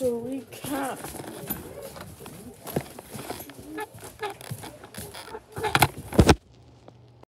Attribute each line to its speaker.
Speaker 1: to recap